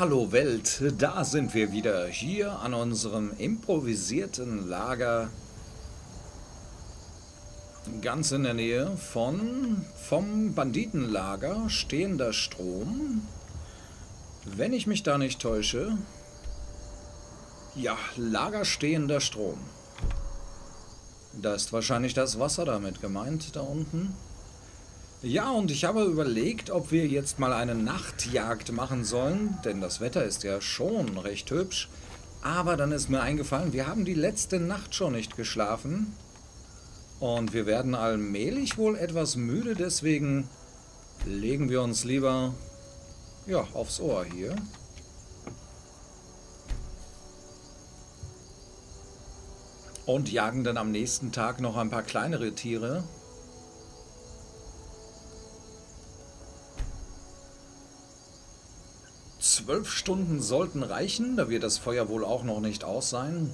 Hallo Welt, da sind wir wieder hier an unserem improvisierten Lager ganz in der Nähe von vom Banditenlager stehender Strom. Wenn ich mich da nicht täusche, ja, Lager stehender Strom. Da ist wahrscheinlich das Wasser damit gemeint, da unten. Ja, und ich habe überlegt, ob wir jetzt mal eine Nachtjagd machen sollen, denn das Wetter ist ja schon recht hübsch. Aber dann ist mir eingefallen, wir haben die letzte Nacht schon nicht geschlafen. Und wir werden allmählich wohl etwas müde, deswegen legen wir uns lieber ja, aufs Ohr hier. Und jagen dann am nächsten Tag noch ein paar kleinere Tiere. Zwölf Stunden sollten reichen, da wird das Feuer wohl auch noch nicht aus sein.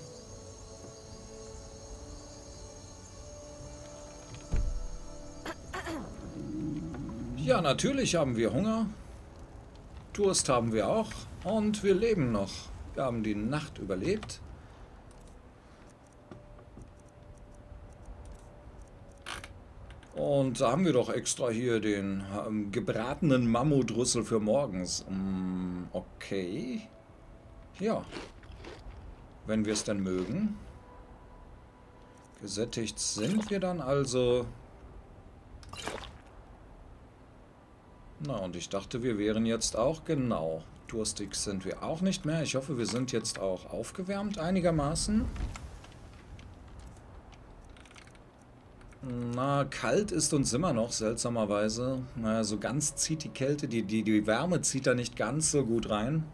Ja, natürlich haben wir Hunger. Durst haben wir auch. Und wir leben noch. Wir haben die Nacht überlebt. Und da haben wir doch extra hier den ähm, gebratenen Mammutrüssel für morgens. Mm, okay. Ja. Wenn wir es denn mögen. Gesättigt sind wir dann also. Na, und ich dachte, wir wären jetzt auch genau. Durstig sind wir auch nicht mehr. Ich hoffe, wir sind jetzt auch aufgewärmt einigermaßen. Na, kalt ist uns immer noch, seltsamerweise. Naja, so ganz zieht die Kälte, die, die, die Wärme zieht da nicht ganz so gut rein.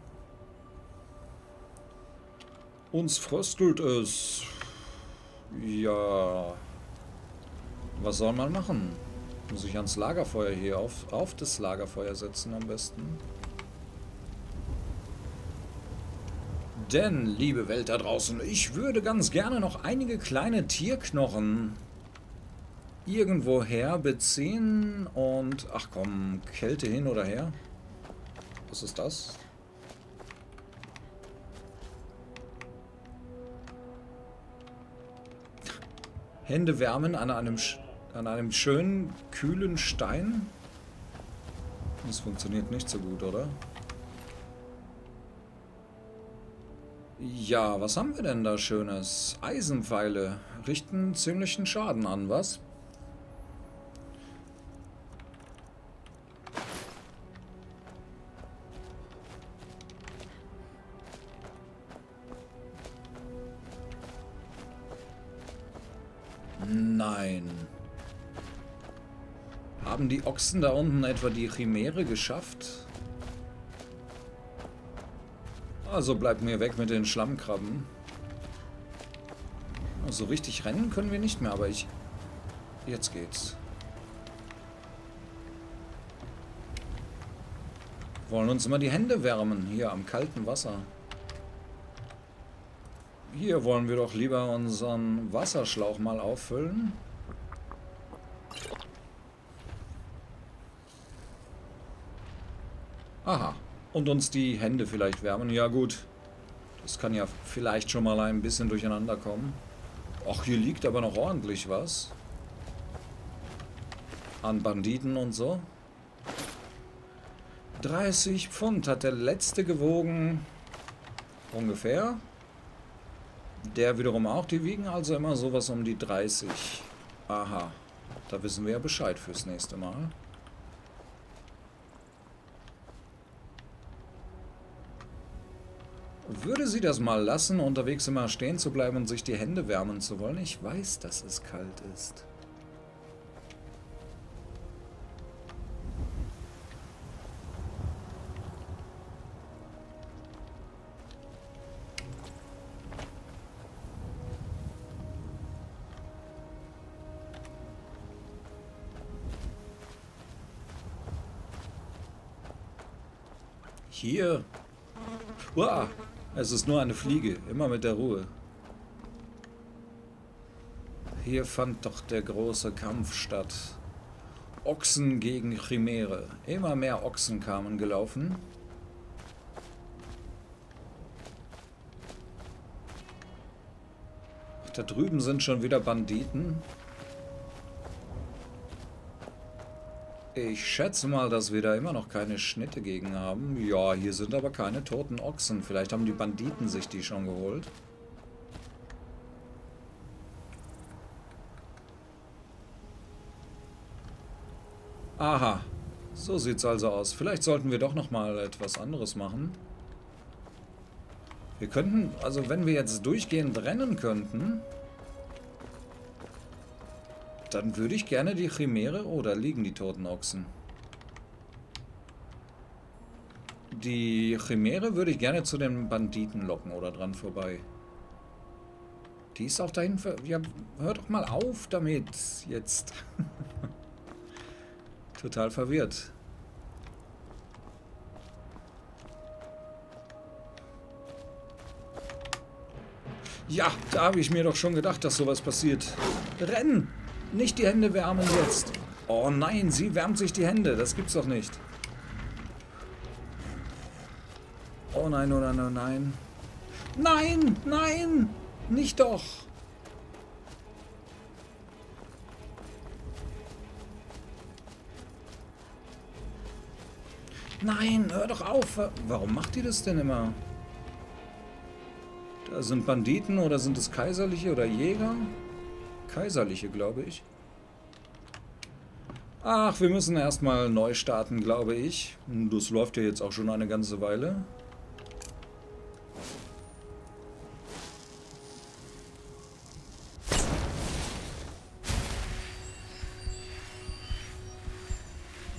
Uns fröstelt es. Ja. Was soll man machen? Muss ich ans Lagerfeuer hier, auf, auf das Lagerfeuer setzen am besten. Denn, liebe Welt da draußen, ich würde ganz gerne noch einige kleine Tierknochen irgendwoher beziehen und... Ach komm, Kälte hin oder her. Was ist das? Hände wärmen an einem, an einem schönen, kühlen Stein. Das funktioniert nicht so gut, oder? Ja, was haben wir denn da Schönes? Eisenpfeile richten ziemlichen Schaden an, was? Ochsen da unten etwa die Chimäre geschafft? Also bleibt mir weg mit den Schlammkrabben. So also richtig rennen können wir nicht mehr, aber ich... Jetzt geht's. Wollen uns immer die Hände wärmen, hier am kalten Wasser. Hier wollen wir doch lieber unseren Wasserschlauch mal auffüllen. Aha. Und uns die Hände vielleicht wärmen. Ja gut. Das kann ja vielleicht schon mal ein bisschen durcheinander kommen. Ach, hier liegt aber noch ordentlich was. An Banditen und so. 30 Pfund hat der letzte gewogen. Ungefähr. Der wiederum auch, die wiegen also immer sowas um die 30. Aha, da wissen wir ja Bescheid fürs nächste Mal. Würde sie das mal lassen, unterwegs immer stehen zu bleiben und sich die Hände wärmen zu wollen? Ich weiß, dass es kalt ist. Hier. Uah, es ist nur eine Fliege, immer mit der Ruhe. Hier fand doch der große Kampf statt. Ochsen gegen Chimäre. Immer mehr Ochsen kamen gelaufen. Da drüben sind schon wieder Banditen. Ich schätze mal, dass wir da immer noch keine Schnitte gegen haben. Ja, hier sind aber keine toten Ochsen. Vielleicht haben die Banditen sich die schon geholt. Aha, so sieht's also aus. Vielleicht sollten wir doch noch mal etwas anderes machen. Wir könnten, also wenn wir jetzt durchgehend rennen könnten, dann würde ich gerne die Chimäre... Oh, da liegen die toten Ochsen. Die Chimäre würde ich gerne zu den Banditen locken oder dran vorbei. Die ist auch dahin... Ja, hör doch mal auf damit jetzt. Total verwirrt. Ja, da habe ich mir doch schon gedacht, dass sowas passiert. Rennen! Nicht die Hände wärmen jetzt. Oh nein, sie wärmt sich die Hände. Das gibt's doch nicht. Oh nein, oh nein, oh nein. Nein, nein! Nicht doch! Nein, hör doch auf. Warum macht ihr das denn immer? Da sind Banditen oder sind es Kaiserliche oder Jäger? Kaiserliche, glaube ich. Ach, wir müssen erstmal neu starten, glaube ich. Das läuft ja jetzt auch schon eine ganze Weile.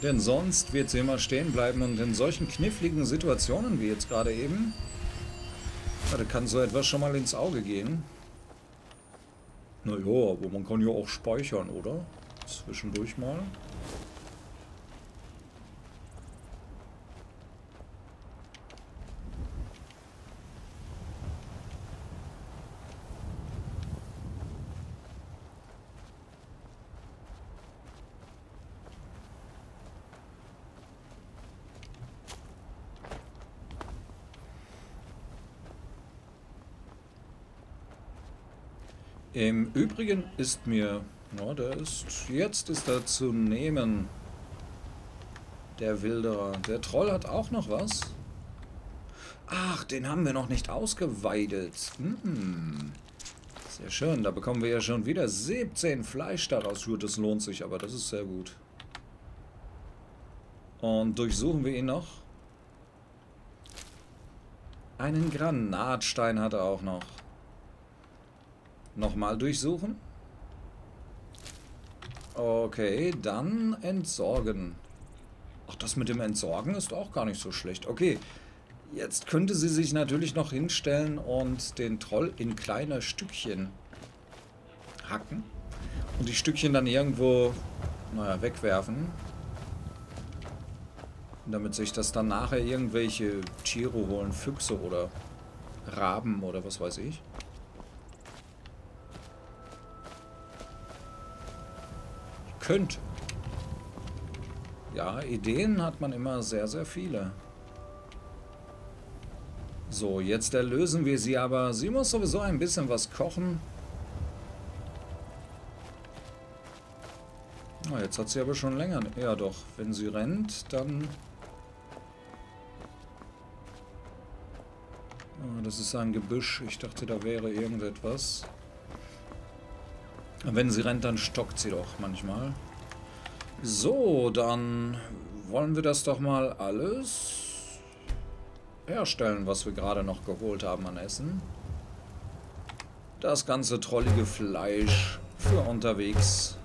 Denn sonst wird sie immer stehen bleiben und in solchen kniffligen Situationen wie jetzt gerade eben, da kann so etwas schon mal ins Auge gehen. Naja, aber man kann ja auch speichern, oder? Zwischendurch mal. Im Übrigen ist mir, ja, der ist, jetzt ist er zu nehmen. Der Wilderer. Der Troll hat auch noch was. Ach, den haben wir noch nicht ausgeweidet. Hm. Sehr schön, da bekommen wir ja schon wieder 17 Fleisch daraus. Das lohnt sich, aber das ist sehr gut. Und durchsuchen wir ihn noch. Einen Granatstein hat er auch noch. Nochmal durchsuchen. Okay, dann entsorgen. Ach, das mit dem Entsorgen ist auch gar nicht so schlecht. Okay, jetzt könnte sie sich natürlich noch hinstellen und den Troll in kleine Stückchen hacken. Und die Stückchen dann irgendwo, naja, wegwerfen. Damit sich das dann nachher irgendwelche Tiere holen, Füchse oder Raben oder was weiß ich. Könnte. Ja, Ideen hat man immer sehr, sehr viele. So, jetzt erlösen wir sie, aber sie muss sowieso ein bisschen was kochen. Oh, jetzt hat sie aber schon länger... Ja doch, wenn sie rennt, dann... Oh, das ist ein Gebüsch. Ich dachte, da wäre irgendetwas. Wenn sie rennt, dann stockt sie doch manchmal. So, dann wollen wir das doch mal alles herstellen, was wir gerade noch geholt haben an Essen. Das ganze trollige Fleisch für unterwegs.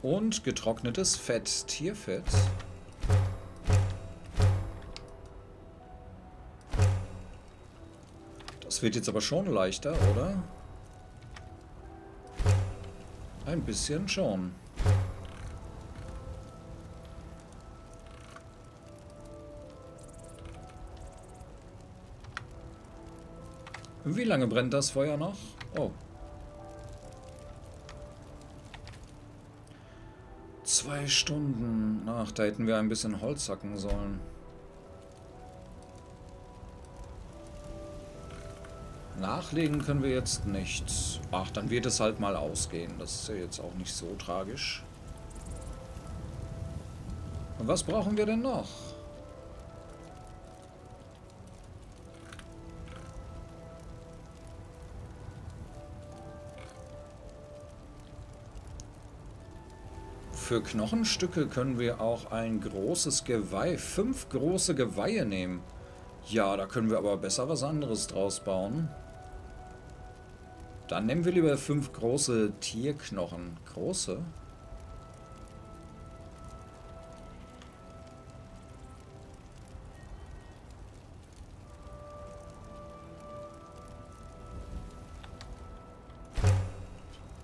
Und getrocknetes Fett, Tierfett. Wird jetzt aber schon leichter, oder? Ein bisschen schon. Wie lange brennt das Feuer noch? Oh. Zwei Stunden. Ach, da hätten wir ein bisschen Holz hacken sollen. Nachlegen können wir jetzt nicht. Ach, dann wird es halt mal ausgehen. Das ist ja jetzt auch nicht so tragisch. Und was brauchen wir denn noch? Für Knochenstücke können wir auch ein großes Geweih, fünf große Geweihe nehmen. Ja, da können wir aber besser was anderes draus bauen. Dann nehmen wir lieber fünf große Tierknochen. Große?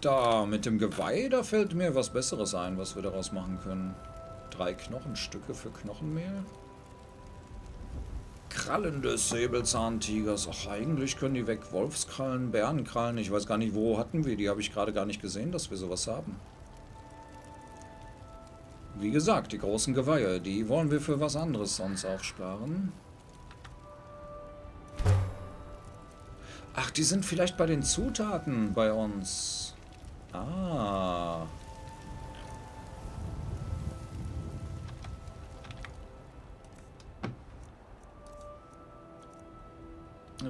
Da, mit dem Geweih, da fällt mir was Besseres ein, was wir daraus machen können. Drei Knochenstücke für Knochenmehl. Krallen des Säbelzahntigers. Ach, eigentlich können die weg. Wolfskrallen, Bärenkrallen. Ich weiß gar nicht, wo hatten wir die. Habe ich gerade gar nicht gesehen, dass wir sowas haben. Wie gesagt, die großen Geweihe, die wollen wir für was anderes sonst aufsparen. Ach, die sind vielleicht bei den Zutaten bei uns. Ah.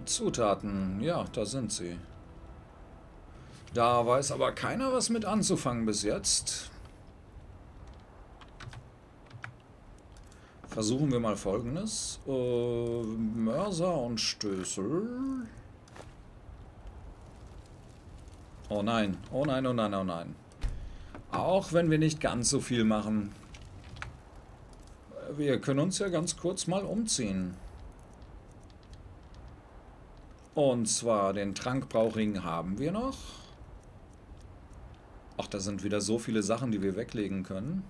Zutaten, ja, da sind sie. Da weiß aber keiner was mit anzufangen bis jetzt. Versuchen wir mal folgendes. Äh, Mörser und Stößel. Oh nein, oh nein, oh nein, oh nein. Auch wenn wir nicht ganz so viel machen. Wir können uns ja ganz kurz mal umziehen. Und zwar den Trankbrauchring haben wir noch. Ach, da sind wieder so viele Sachen, die wir weglegen können.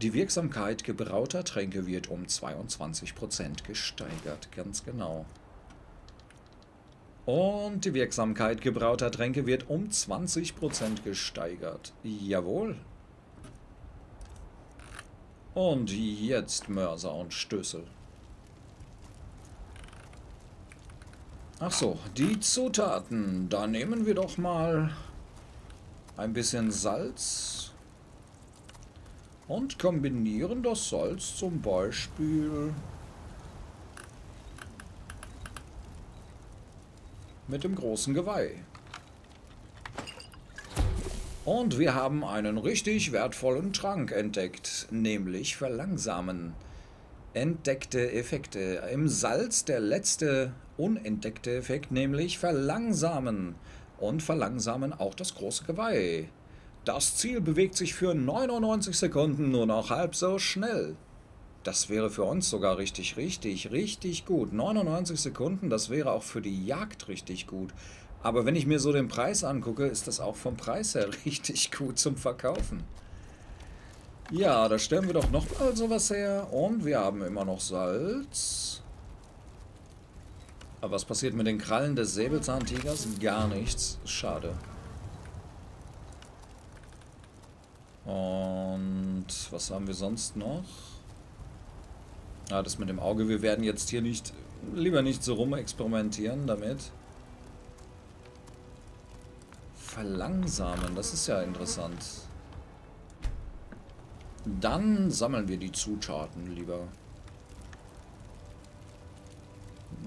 Die Wirksamkeit gebrauter Tränke wird um 22% gesteigert, ganz genau. Und die Wirksamkeit gebrauter Tränke wird um 20% gesteigert. Jawohl. Und jetzt Mörser und Stößel. Ach so, die Zutaten. Da nehmen wir doch mal ein bisschen Salz und kombinieren das Salz zum Beispiel mit dem großen Geweih. Und wir haben einen richtig wertvollen Trank entdeckt, nämlich Verlangsamen. Entdeckte Effekte. Im Salz der letzte unentdeckte Effekt, nämlich Verlangsamen. Und verlangsamen auch das große Geweih. Das Ziel bewegt sich für 99 Sekunden nur noch halb so schnell. Das wäre für uns sogar richtig, richtig, richtig gut. 99 Sekunden, das wäre auch für die Jagd richtig gut. Aber wenn ich mir so den Preis angucke, ist das auch vom Preis her richtig gut zum Verkaufen. Ja, da stellen wir doch noch mal sowas her. Und wir haben immer noch Salz. Aber was passiert mit den Krallen des Säbelzahntigers? Gar nichts. Schade. Und was haben wir sonst noch? Ah, das mit dem Auge. Wir werden jetzt hier nicht, lieber nicht so rumexperimentieren damit. Verlangsamen, das ist ja interessant. Dann sammeln wir die Zutaten lieber.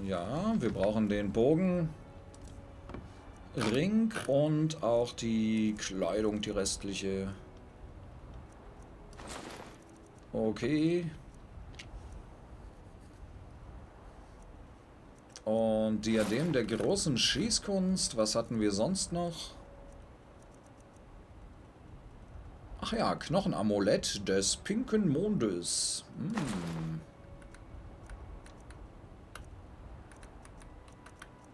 Ja, wir brauchen den Bogen, Ring und auch die Kleidung, die restliche. Okay. Und Diadem der großen Schießkunst. Was hatten wir sonst noch? Ach ja, Knochenamulett des pinken Mondes. Hm.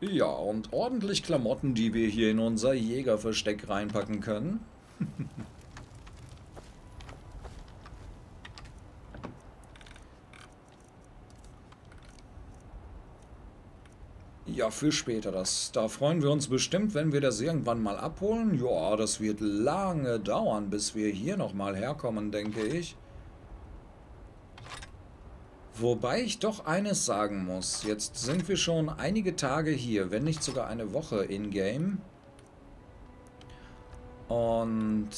Ja, und ordentlich Klamotten, die wir hier in unser Jägerversteck reinpacken können. Ja, für später. Das, da freuen wir uns bestimmt, wenn wir das irgendwann mal abholen. Ja, das wird lange dauern, bis wir hier nochmal herkommen, denke ich. Wobei ich doch eines sagen muss. Jetzt sind wir schon einige Tage hier, wenn nicht sogar eine Woche in-game. Und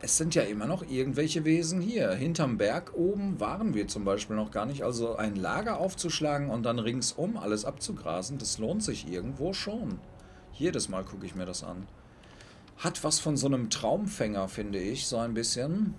es sind ja immer noch irgendwelche Wesen hier. Hinterm Berg oben waren wir zum Beispiel noch gar nicht. Also ein Lager aufzuschlagen und dann ringsum alles abzugrasen, das lohnt sich irgendwo schon. Jedes Mal gucke ich mir das an. Hat was von so einem Traumfänger, finde ich, so ein bisschen.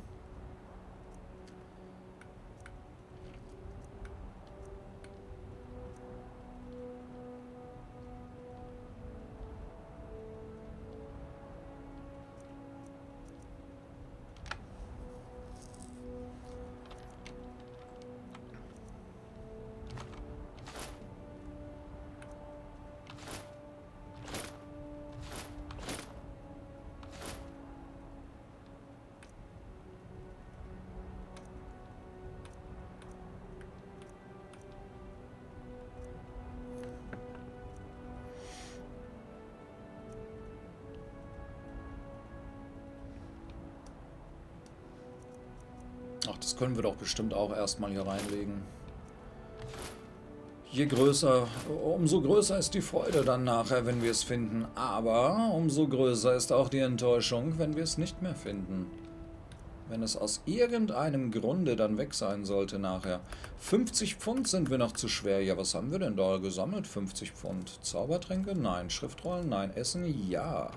Bestimmt auch erstmal hier reinlegen. Je größer, umso größer ist die Freude dann nachher, wenn wir es finden. Aber umso größer ist auch die Enttäuschung, wenn wir es nicht mehr finden. Wenn es aus irgendeinem Grunde dann weg sein sollte nachher. 50 Pfund sind wir noch zu schwer. Ja, was haben wir denn da gesammelt? 50 Pfund. Zaubertränke? Nein. Schriftrollen? Nein. Essen? Ja. Ja,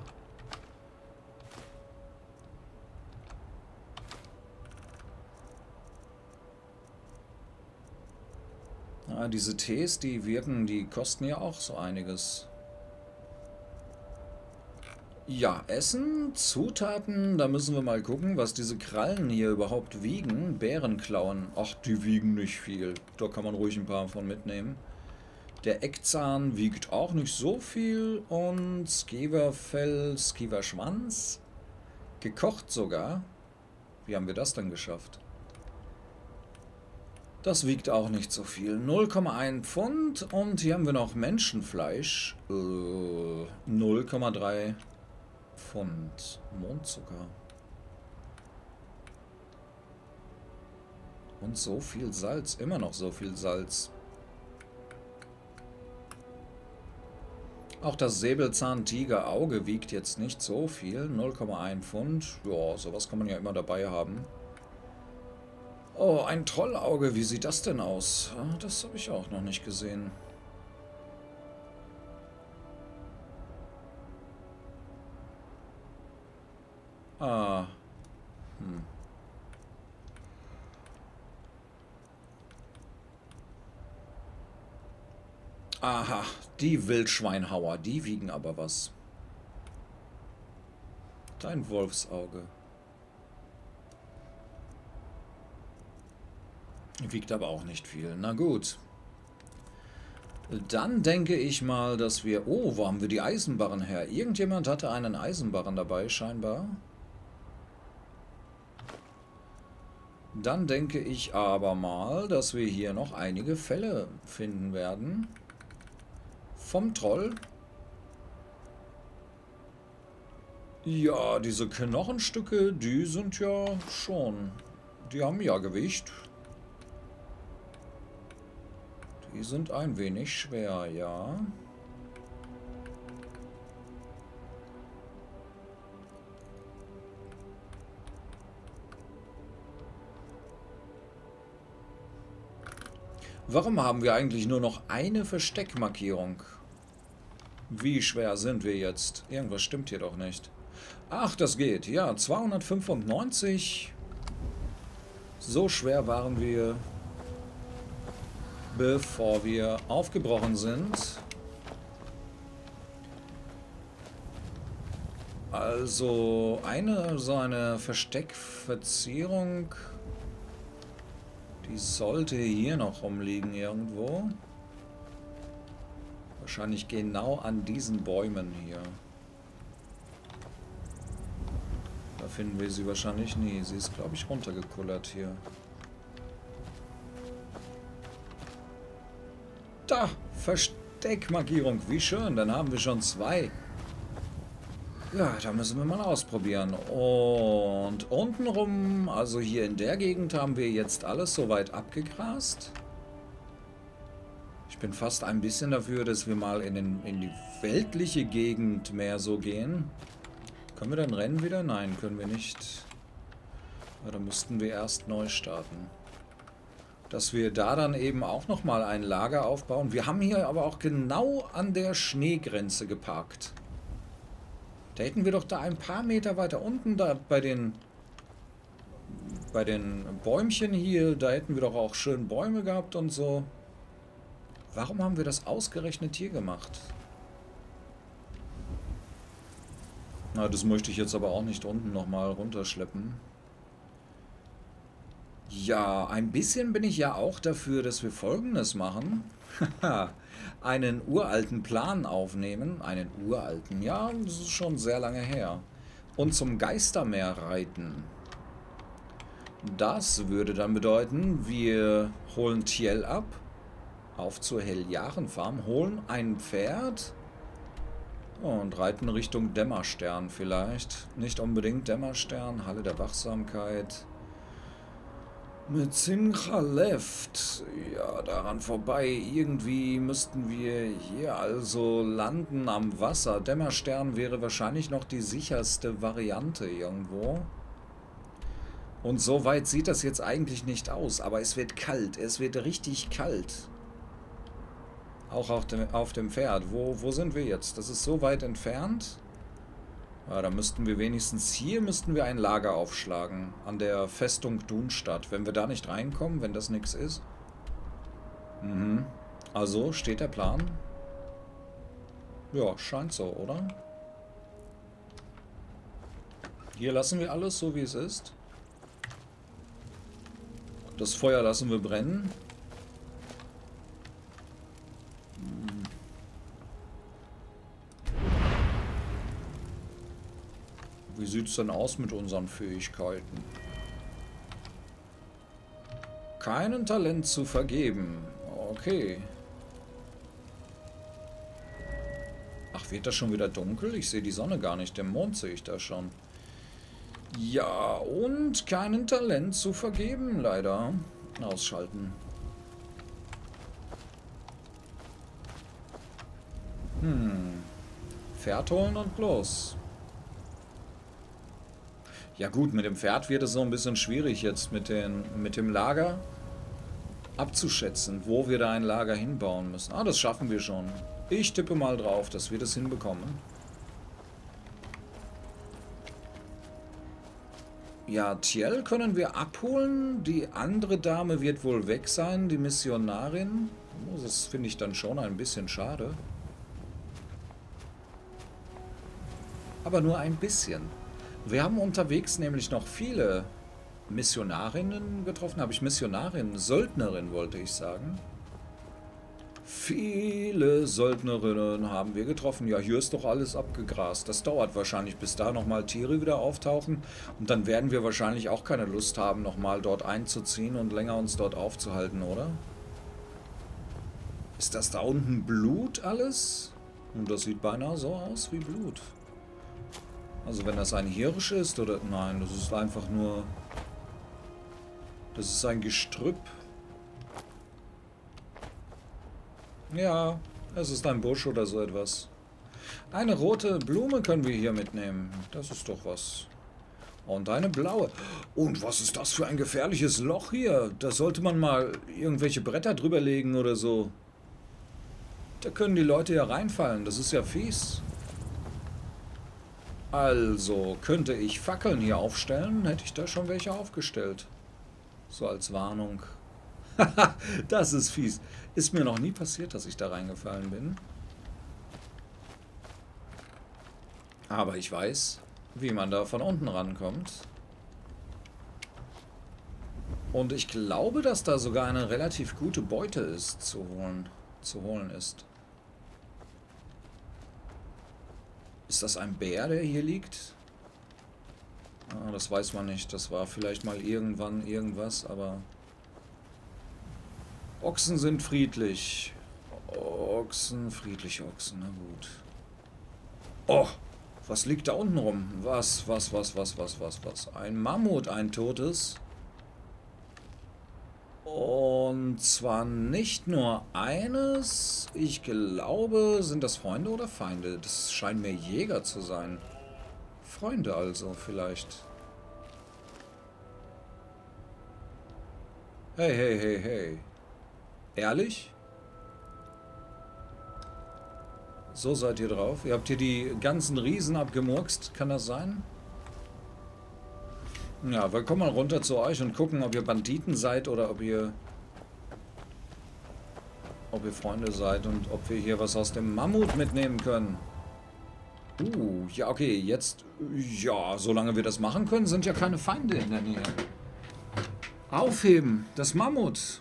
diese Tees, die wirken, die kosten ja auch so einiges. Ja, Essen, Zutaten, da müssen wir mal gucken, was diese Krallen hier überhaupt wiegen. Bärenklauen, ach, die wiegen nicht viel. Da kann man ruhig ein paar von mitnehmen. Der Eckzahn wiegt auch nicht so viel und Skiverfell, Skiverschwanz, gekocht sogar. Wie haben wir das dann geschafft? Das wiegt auch nicht so viel. 0,1 Pfund und hier haben wir noch Menschenfleisch. Äh, 0,3 Pfund Mondzucker. Und so viel Salz. Immer noch so viel Salz. Auch das Säbelzahn-Tiger-Auge wiegt jetzt nicht so viel. 0,1 Pfund. Ja, sowas kann man ja immer dabei haben. Oh, ein Trollauge. Wie sieht das denn aus? Ah, das habe ich auch noch nicht gesehen. Ah. Hm. Aha, die Wildschweinhauer, die wiegen aber was. Dein Wolfsauge. Wiegt aber auch nicht viel. Na gut. Dann denke ich mal, dass wir... Oh, wo haben wir die Eisenbarren her? Irgendjemand hatte einen Eisenbarren dabei, scheinbar. Dann denke ich aber mal, dass wir hier noch einige Fälle finden werden. Vom Troll. Ja, diese Knochenstücke, die sind ja schon... Die haben ja Gewicht. Die sind ein wenig schwer, ja. Warum haben wir eigentlich nur noch eine Versteckmarkierung? Wie schwer sind wir jetzt? Irgendwas stimmt hier doch nicht. Ach, das geht. Ja, 295. So schwer waren wir bevor wir aufgebrochen sind. Also eine so eine Versteckverzierung, die sollte hier noch rumliegen irgendwo. Wahrscheinlich genau an diesen Bäumen hier. Da finden wir sie wahrscheinlich nie. Sie ist, glaube ich, runtergekullert hier. Da! Deckmarkierung, wie schön, dann haben wir schon zwei. Ja, da müssen wir mal ausprobieren. Und untenrum, also hier in der Gegend, haben wir jetzt alles soweit abgegrast. Ich bin fast ein bisschen dafür, dass wir mal in, den, in die weltliche Gegend mehr so gehen. Können wir dann rennen wieder? Nein, können wir nicht. Ja, da müssten wir erst neu starten. Dass wir da dann eben auch nochmal ein Lager aufbauen. Wir haben hier aber auch genau an der Schneegrenze geparkt. Da hätten wir doch da ein paar Meter weiter unten, da bei den bei den Bäumchen hier, da hätten wir doch auch schön Bäume gehabt und so. Warum haben wir das ausgerechnet hier gemacht? Na, das möchte ich jetzt aber auch nicht unten nochmal runterschleppen. Ja, ein bisschen bin ich ja auch dafür, dass wir Folgendes machen. einen uralten Plan aufnehmen. Einen uralten, ja, das ist schon sehr lange her. Und zum Geistermeer reiten. Das würde dann bedeuten, wir holen Tiel ab, auf zur Helljahren-Farm, holen ein Pferd und reiten Richtung Dämmerstern vielleicht. Nicht unbedingt Dämmerstern, Halle der Wachsamkeit. Mit Simcha Left. Ja, daran vorbei. Irgendwie müssten wir hier also landen am Wasser. Dämmerstern wäre wahrscheinlich noch die sicherste Variante irgendwo. Und so weit sieht das jetzt eigentlich nicht aus. Aber es wird kalt. Es wird richtig kalt. Auch auf dem, auf dem Pferd. Wo, wo sind wir jetzt? Das ist so weit entfernt. Ja, da müssten wir wenigstens hier müssten wir ein Lager aufschlagen. An der Festung Dunstadt. Wenn wir da nicht reinkommen, wenn das nichts ist. Mhm. Also, steht der Plan? Ja, scheint so, oder? Hier lassen wir alles so, wie es ist. Das Feuer lassen wir brennen. Sieht es denn aus mit unseren Fähigkeiten? Keinen Talent zu vergeben. Okay. Ach, wird das schon wieder dunkel? Ich sehe die Sonne gar nicht. Den Mond sehe ich da schon. Ja, und keinen Talent zu vergeben, leider. Ausschalten. Hm. Pferd holen und los. Ja gut, mit dem Pferd wird es so ein bisschen schwierig jetzt mit, den, mit dem Lager abzuschätzen, wo wir da ein Lager hinbauen müssen. Ah, das schaffen wir schon. Ich tippe mal drauf, dass wir das hinbekommen. Ja, Tiel können wir abholen. Die andere Dame wird wohl weg sein, die Missionarin. Oh, das finde ich dann schon ein bisschen schade. Aber nur ein bisschen. Wir haben unterwegs nämlich noch viele Missionarinnen getroffen. Habe ich Missionarin? Söldnerin wollte ich sagen. Viele Söldnerinnen haben wir getroffen. Ja, hier ist doch alles abgegrast. Das dauert wahrscheinlich, bis da nochmal Tiere wieder auftauchen. Und dann werden wir wahrscheinlich auch keine Lust haben, nochmal dort einzuziehen und länger uns dort aufzuhalten, oder? Ist das da unten Blut alles? Und das sieht beinahe so aus wie Blut. Also wenn das ein Hirsch ist oder... Nein, das ist einfach nur... Das ist ein Gestrüpp. Ja, es ist ein Busch oder so etwas. Eine rote Blume können wir hier mitnehmen. Das ist doch was. Und eine blaue. Und was ist das für ein gefährliches Loch hier? Da sollte man mal irgendwelche Bretter drüber legen oder so. Da können die Leute ja reinfallen. Das ist ja fies. Also, könnte ich Fackeln hier aufstellen, hätte ich da schon welche aufgestellt. So als Warnung. das ist fies. Ist mir noch nie passiert, dass ich da reingefallen bin. Aber ich weiß, wie man da von unten rankommt. Und ich glaube, dass da sogar eine relativ gute Beute ist, zu holen, zu holen ist. Ist das ein Bär, der hier liegt? Ah, das weiß man nicht. Das war vielleicht mal irgendwann irgendwas, aber... Ochsen sind friedlich. Ochsen, friedliche Ochsen, na gut. Oh, was liegt da unten rum? Was, was, was, was, was, was, was? Ein Mammut, ein totes. Und zwar nicht nur eines. Ich glaube, sind das Freunde oder Feinde? Das scheinen mir Jäger zu sein. Freunde also vielleicht. Hey, hey, hey, hey. Ehrlich? So seid ihr drauf. Ihr habt hier die ganzen Riesen abgemurkst. Kann das sein? Ja, wir kommen mal runter zu euch und gucken, ob ihr Banditen seid oder ob ihr ob ihr Freunde seid und ob wir hier was aus dem Mammut mitnehmen können. Uh, ja, okay, jetzt, ja, solange wir das machen können, sind ja keine Feinde in der Nähe. Aufheben, das Mammut.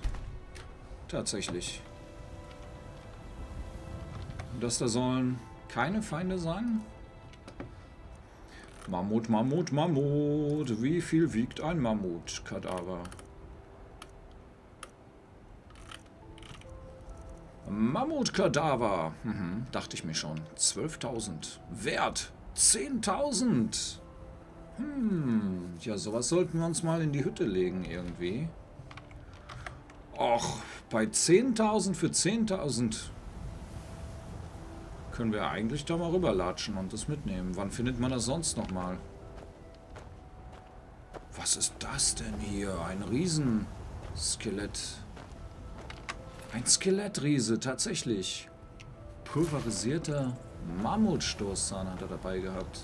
Tatsächlich. Das da sollen keine Feinde sein? Mammut, Mammut, Mammut. Wie viel wiegt ein Mammut-Kadaver? Mammutkadaver. Mhm, dachte ich mir schon. 12.000. Wert. 10.000. Hm, ja, sowas sollten wir uns mal in die Hütte legen irgendwie. Och, bei 10.000 für 10.000 können wir eigentlich da mal rüberlatschen und das mitnehmen. Wann findet man das sonst nochmal? Was ist das denn hier? Ein Riesenskelett. Ein Skelettriese, tatsächlich. Pulverisierter Mammutstoßzahn hat er dabei gehabt.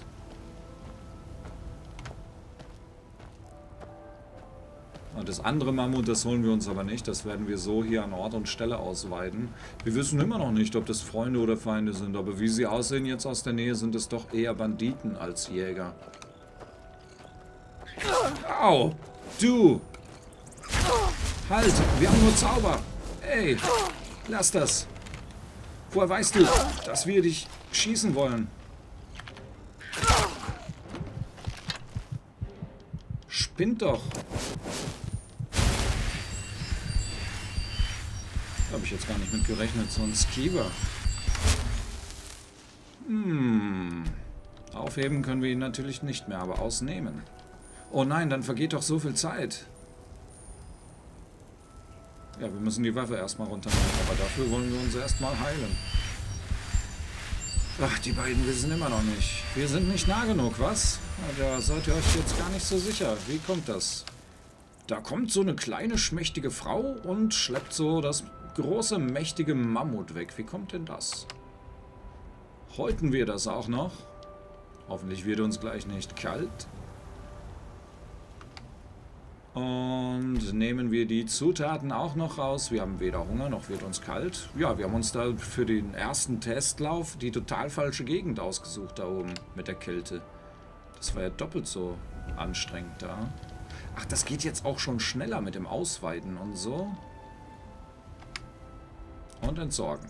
Und das andere Mammut, das holen wir uns aber nicht. Das werden wir so hier an Ort und Stelle ausweiden. Wir wissen immer noch nicht, ob das Freunde oder Feinde sind. Aber wie sie aussehen jetzt aus der Nähe, sind es doch eher Banditen als Jäger. Au! Du! Halt! Wir haben nur Zauber! Ey! Lass das! Woher weißt du, dass wir dich schießen wollen? Spinnt doch! Habe ich jetzt gar nicht mit gerechnet. So ein Skiver. Hm. Aufheben können wir ihn natürlich nicht mehr, aber ausnehmen. Oh nein, dann vergeht doch so viel Zeit. Ja, wir müssen die Waffe erstmal runternehmen, aber dafür wollen wir uns erstmal heilen. Ach, die beiden wissen immer noch nicht. Wir sind nicht nah genug, was? Da seid ihr euch jetzt gar nicht so sicher. Wie kommt das? Da kommt so eine kleine, schmächtige Frau und schleppt so das große, mächtige Mammut weg. Wie kommt denn das? Häuten wir das auch noch? Hoffentlich wird uns gleich nicht kalt. Und nehmen wir die Zutaten auch noch raus. Wir haben weder Hunger noch wird uns kalt. Ja, wir haben uns da für den ersten Testlauf die total falsche Gegend ausgesucht da oben mit der Kälte. Das war ja doppelt so anstrengend da. Ach, das geht jetzt auch schon schneller mit dem Ausweiten und so. Und entsorgen.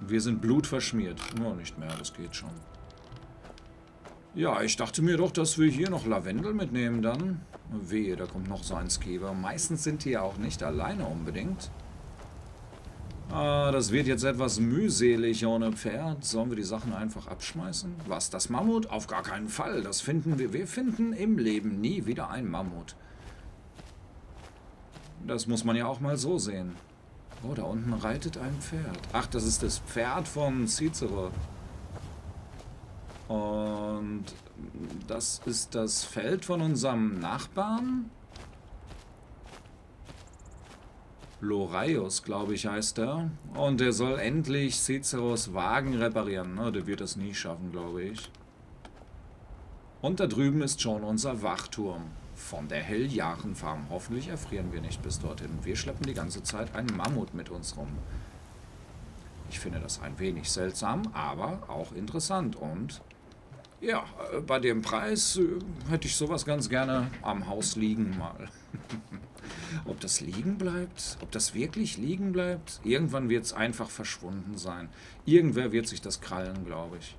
Wir sind blutverschmiert. Nur nicht mehr, das geht schon. Ja, ich dachte mir doch, dass wir hier noch Lavendel mitnehmen dann. Wehe, da kommt noch so ein Skeber. Meistens sind die ja auch nicht alleine unbedingt. Ah, das wird jetzt etwas mühselig ohne Pferd. Sollen wir die Sachen einfach abschmeißen? Was, das Mammut? Auf gar keinen Fall. Das finden wir. Wir finden im Leben nie wieder ein Mammut. Das muss man ja auch mal so sehen. Oh, da unten reitet ein Pferd. Ach, das ist das Pferd von Cicero. Und das ist das Feld von unserem Nachbarn. Loraius, glaube ich, heißt er. Und er soll endlich Ciceros Wagen reparieren. Ne? Der wird das nie schaffen, glaube ich. Und da drüben ist schon unser Wachturm von der Helljahren-Farm. Hoffentlich erfrieren wir nicht bis dorthin. Wir schleppen die ganze Zeit einen Mammut mit uns rum. Ich finde das ein wenig seltsam, aber auch interessant. Und ja, äh, bei dem Preis äh, hätte ich sowas ganz gerne am Haus liegen mal. ob das liegen bleibt? Ob das wirklich liegen bleibt? Irgendwann wird es einfach verschwunden sein. Irgendwer wird sich das krallen, glaube ich.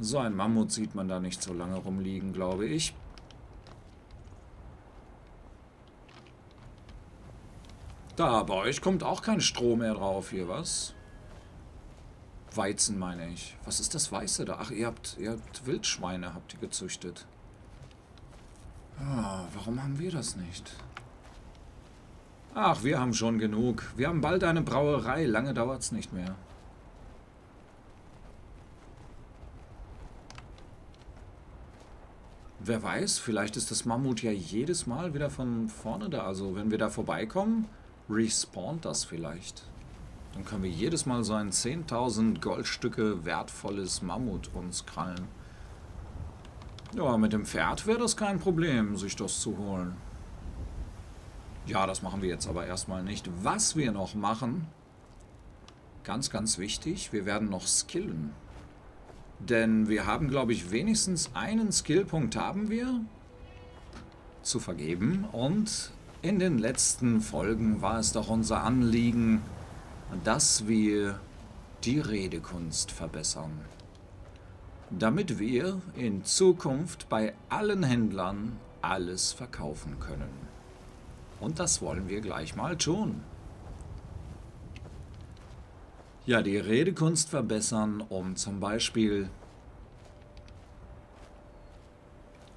So ein Mammut sieht man da nicht so lange rumliegen, glaube ich. Da, bei euch kommt auch kein Strom mehr drauf hier, was? Weizen meine ich. Was ist das Weiße da? Ach, ihr habt, ihr habt Wildschweine, habt ihr gezüchtet. Ah, warum haben wir das nicht? Ach, wir haben schon genug. Wir haben bald eine Brauerei. Lange dauert es nicht mehr. Wer weiß, vielleicht ist das Mammut ja jedes Mal wieder von vorne da. Also wenn wir da vorbeikommen, respawnt das vielleicht. Dann können wir jedes Mal so ein 10.000 Goldstücke wertvolles Mammut uns krallen. Ja, mit dem Pferd wäre das kein Problem, sich das zu holen. Ja, das machen wir jetzt aber erstmal nicht. Was wir noch machen, ganz, ganz wichtig, wir werden noch skillen. Denn wir haben, glaube ich, wenigstens einen Skillpunkt haben wir zu vergeben. Und in den letzten Folgen war es doch unser Anliegen, dass wir die Redekunst verbessern. Damit wir in Zukunft bei allen Händlern alles verkaufen können. Und das wollen wir gleich mal tun. Ja, die Redekunst verbessern, um zum Beispiel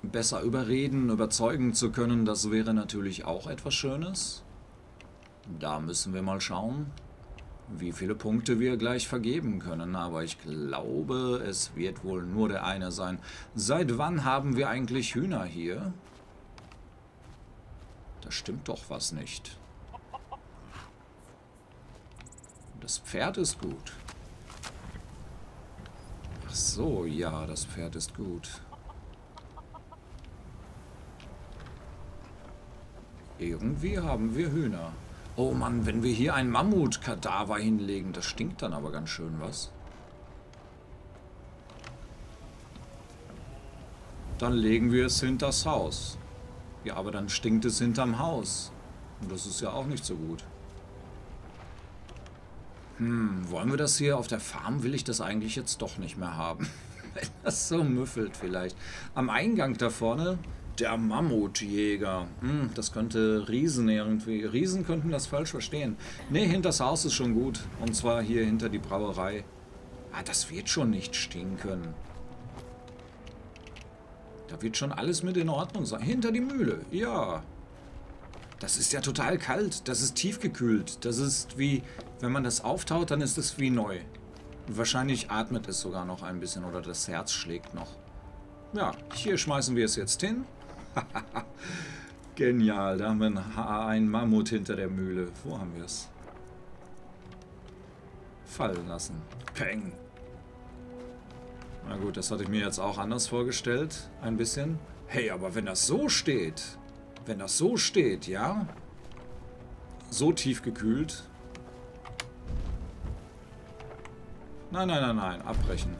besser überreden, überzeugen zu können, das wäre natürlich auch etwas Schönes. Da müssen wir mal schauen, wie viele Punkte wir gleich vergeben können. Aber ich glaube, es wird wohl nur der eine sein. Seit wann haben wir eigentlich Hühner hier? Da stimmt doch was nicht. Das Pferd ist gut. Ach so, ja, das Pferd ist gut. Irgendwie haben wir Hühner. Oh Mann, wenn wir hier ein Mammutkadaver hinlegen, das stinkt dann aber ganz schön, was? Dann legen wir es hinters Haus. Ja, aber dann stinkt es hinterm Haus. Und das ist ja auch nicht so gut. Hm, wollen wir das hier auf der Farm? Will ich das eigentlich jetzt doch nicht mehr haben. Wenn das so müffelt vielleicht. Am Eingang da vorne, der Mammutjäger. Hm, das könnte Riesen irgendwie... Riesen könnten das falsch verstehen. Hinter das Haus ist schon gut. Und zwar hier hinter die Brauerei. Ah, das wird schon nicht stinken. Da wird schon alles mit in Ordnung sein. Hinter die Mühle, ja. Das ist ja total kalt. Das ist tiefgekühlt. Das ist wie, wenn man das auftaut, dann ist es wie neu. wahrscheinlich atmet es sogar noch ein bisschen oder das Herz schlägt noch. Ja, hier schmeißen wir es jetzt hin. Genial, da haben wir ein Mammut hinter der Mühle. Wo haben wir es? Fallen lassen. Peng. Na gut, das hatte ich mir jetzt auch anders vorgestellt. Ein bisschen. Hey, aber wenn das so steht, wenn das so steht, ja? So tief gekühlt. Nein, nein, nein, nein. Abbrechen.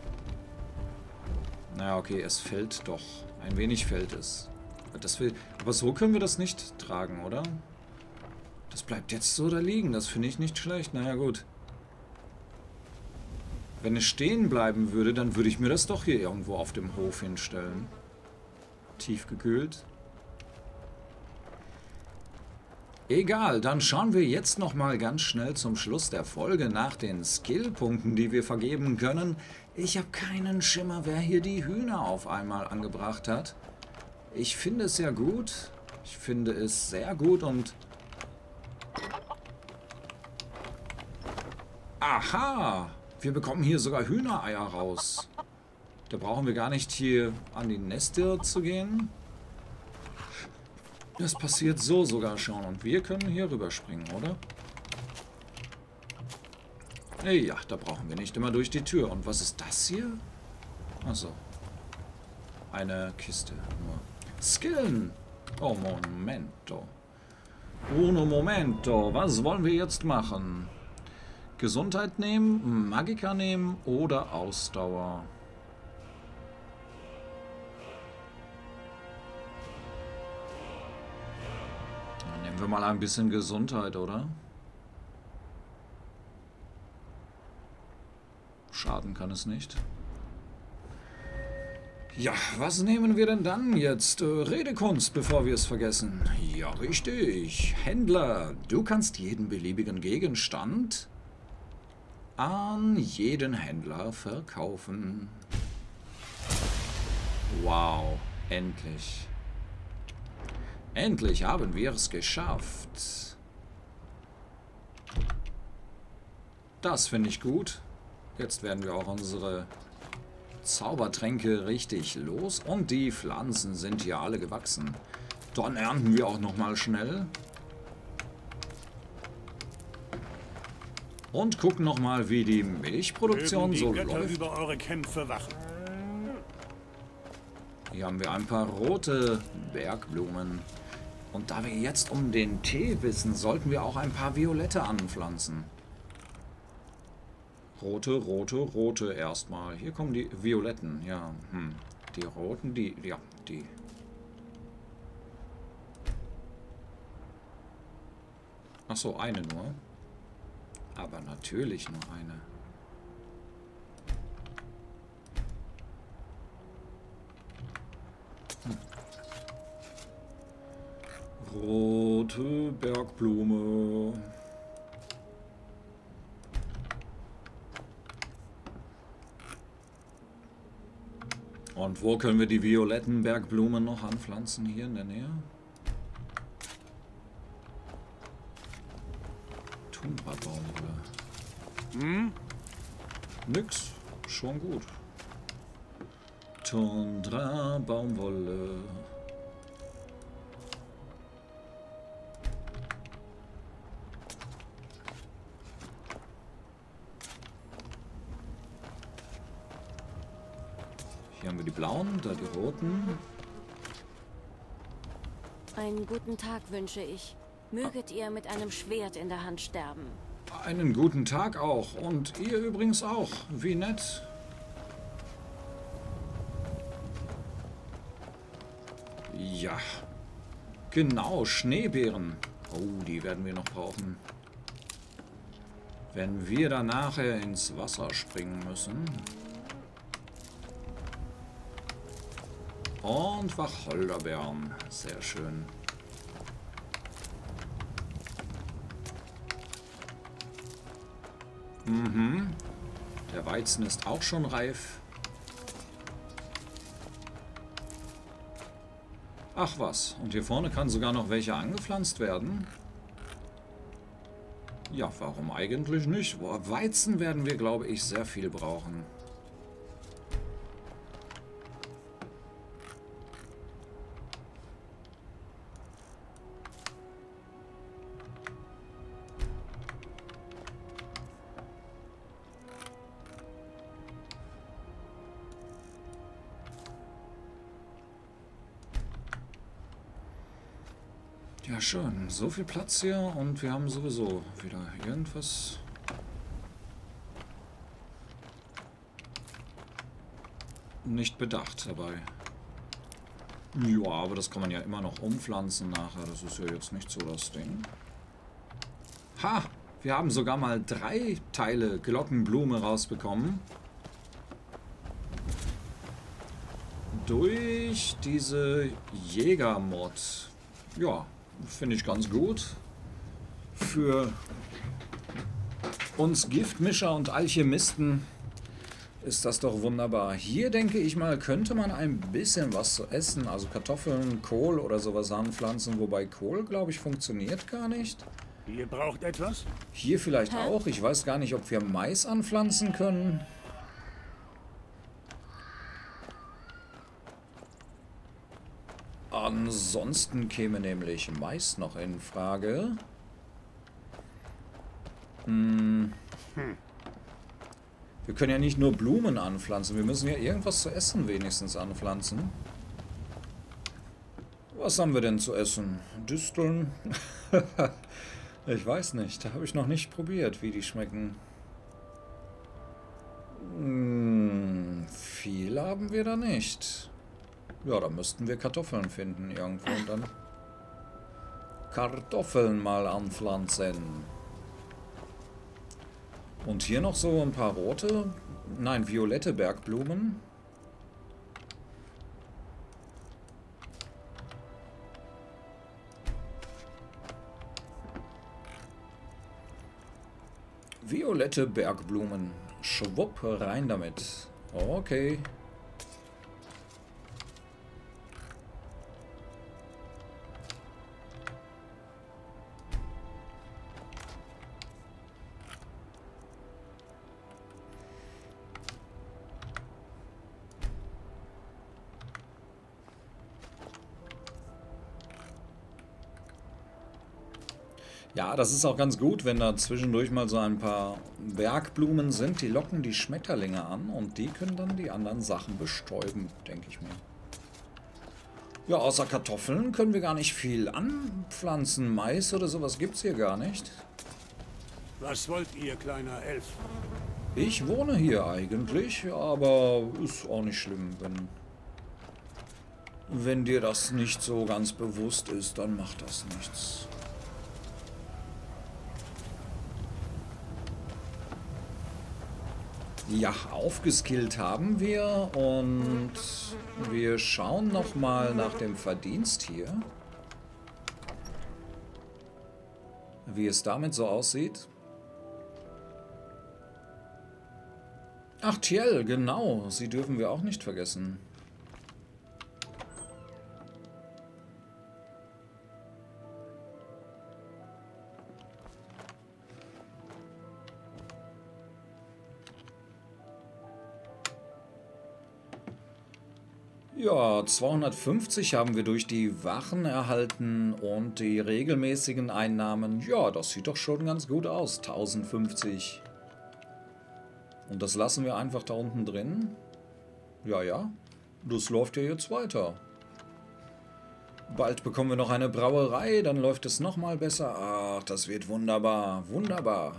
Naja, okay, es fällt doch. Ein wenig fällt es. Das will, aber so können wir das nicht tragen, oder? Das bleibt jetzt so da liegen. Das finde ich nicht schlecht. Naja, gut. Wenn es stehen bleiben würde, dann würde ich mir das doch hier irgendwo auf dem Hof hinstellen. Tiefgekühlt. Egal, dann schauen wir jetzt nochmal ganz schnell zum Schluss der Folge nach den Skillpunkten, die wir vergeben können. Ich habe keinen Schimmer, wer hier die Hühner auf einmal angebracht hat. Ich finde es ja gut. Ich finde es sehr gut und... Aha! Wir bekommen hier sogar Hühnereier raus. Da brauchen wir gar nicht hier an die Nester zu gehen. Das passiert so sogar schon. Und wir können hier rüberspringen, oder? Ja, da brauchen wir nicht immer durch die Tür. Und was ist das hier? Achso. Eine Kiste. Nur. Skillen. Oh, Momento. Uno Momento. Was wollen wir jetzt machen? Gesundheit nehmen, Magiker nehmen oder Ausdauer? wir mal ein bisschen Gesundheit, oder? Schaden kann es nicht. Ja, was nehmen wir denn dann jetzt? Äh, Redekunst, bevor wir es vergessen. Ja, richtig. Händler, du kannst jeden beliebigen Gegenstand an jeden Händler verkaufen. Wow, endlich. Endlich haben wir es geschafft. Das finde ich gut. Jetzt werden wir auch unsere Zaubertränke richtig los. Und die Pflanzen sind hier alle gewachsen. Dann ernten wir auch nochmal schnell. Und gucken nochmal, wie die Milchproduktion so läuft. über eure Kämpfe wachen. Hier haben wir ein paar rote Bergblumen. Und da wir jetzt um den Tee wissen, sollten wir auch ein paar Violette anpflanzen. Rote, rote, rote erstmal. Hier kommen die Violetten, ja. Hm. Die roten, die, ja, die. Ach so, eine nur. Aber natürlich nur eine. Hm. Rote Bergblume. Und wo können wir die violetten Bergblumen noch anpflanzen? Hier in der Nähe? Tundra-Baumwolle. Hm? Nix. Schon gut. Tundra-Baumwolle. Hier blauen, da die roten. Einen guten Tag wünsche ich. Möget ihr mit einem Schwert in der Hand sterben. Einen guten Tag auch. Und ihr übrigens auch. Wie nett. Ja. Genau, Schneebeeren. Oh, die werden wir noch brauchen. Wenn wir da nachher ins Wasser springen müssen. Und Wacholderbeeren. Sehr schön. Mhm. Der Weizen ist auch schon reif. Ach was, und hier vorne kann sogar noch welche angepflanzt werden? Ja, warum eigentlich nicht? Weizen werden wir, glaube ich, sehr viel brauchen. Schön. So viel Platz hier und wir haben sowieso wieder irgendwas... nicht bedacht dabei. Ja, aber das kann man ja immer noch umpflanzen nachher. Das ist ja jetzt nicht so das Ding. Ha! Wir haben sogar mal drei Teile Glockenblume rausbekommen. Durch diese Jägermod. Ja, Finde ich ganz gut. Für uns Giftmischer und Alchemisten ist das doch wunderbar. Hier denke ich mal, könnte man ein bisschen was zu essen, also Kartoffeln, Kohl oder sowas anpflanzen, wobei Kohl, glaube ich, funktioniert gar nicht. Ihr braucht etwas? Hier vielleicht Hä? auch. Ich weiß gar nicht, ob wir Mais anpflanzen können. Ansonsten käme nämlich Mais noch in Frage. Hm. Wir können ja nicht nur Blumen anpflanzen. Wir müssen ja irgendwas zu essen wenigstens anpflanzen. Was haben wir denn zu essen? Disteln? ich weiß nicht. Da habe ich noch nicht probiert, wie die schmecken. Hm, viel haben wir da nicht. Ja, da müssten wir Kartoffeln finden irgendwo und dann Kartoffeln mal anpflanzen. Und hier noch so ein paar rote, nein, violette Bergblumen. Violette Bergblumen. Schwupp, rein damit. Okay. Ja, das ist auch ganz gut, wenn da zwischendurch mal so ein paar Bergblumen sind. Die locken die Schmetterlinge an und die können dann die anderen Sachen bestäuben, denke ich mir. Ja, außer Kartoffeln können wir gar nicht viel anpflanzen. Mais oder sowas gibt es hier gar nicht. Was wollt ihr, kleiner Elf? Ich wohne hier eigentlich, aber ist auch nicht schlimm, wenn, wenn dir das nicht so ganz bewusst ist, dann macht das nichts. Ja, aufgeskillt haben wir und wir schauen nochmal nach dem Verdienst hier. Wie es damit so aussieht. Ach, Tiel, genau. Sie dürfen wir auch nicht vergessen. Ja, 250 haben wir durch die Wachen erhalten und die regelmäßigen Einnahmen. Ja, das sieht doch schon ganz gut aus. 1050. Und das lassen wir einfach da unten drin. Ja, ja. Das läuft ja jetzt weiter. Bald bekommen wir noch eine Brauerei, dann läuft es nochmal besser. Ach, das wird wunderbar. Wunderbar.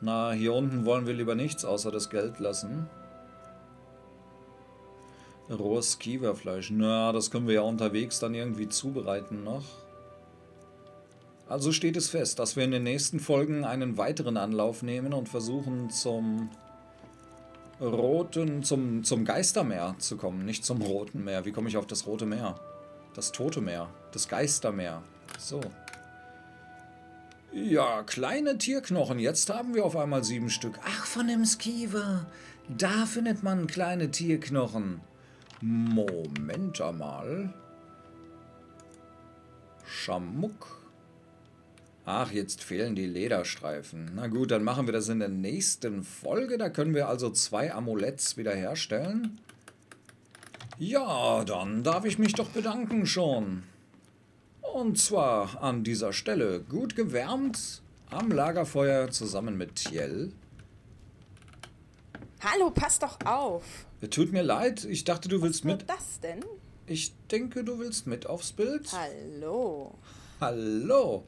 Na, hier unten wollen wir lieber nichts außer das Geld lassen. Rohes Kiewerfleisch. Na, das können wir ja unterwegs dann irgendwie zubereiten noch. Also steht es fest, dass wir in den nächsten Folgen einen weiteren Anlauf nehmen und versuchen zum roten, zum, zum Geistermeer zu kommen. Nicht zum roten Meer. Wie komme ich auf das rote Meer? Das tote Meer. Das Geistermeer. So. Ja, kleine Tierknochen. Jetzt haben wir auf einmal sieben Stück. Ach, von dem Skiver. Da findet man kleine Tierknochen. Moment einmal. Schammuck. Ach, jetzt fehlen die Lederstreifen. Na gut, dann machen wir das in der nächsten Folge. Da können wir also zwei Amuletts wiederherstellen. Ja, dann darf ich mich doch bedanken schon. Und zwar an dieser Stelle gut gewärmt am Lagerfeuer zusammen mit Tiel. Hallo, pass doch auf. Tut mir leid, ich dachte, du willst Was mit. wird das denn? Ich denke, du willst mit aufs Bild. Hallo. Hallo.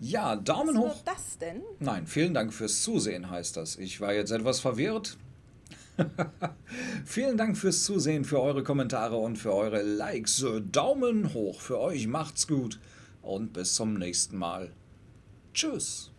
Ja, Daumen Was hoch. wird das denn? Nein, vielen Dank fürs Zusehen heißt das. Ich war jetzt etwas verwirrt. vielen Dank fürs Zusehen, für eure Kommentare und für eure Likes. Daumen hoch für euch, macht's gut und bis zum nächsten Mal. Tschüss.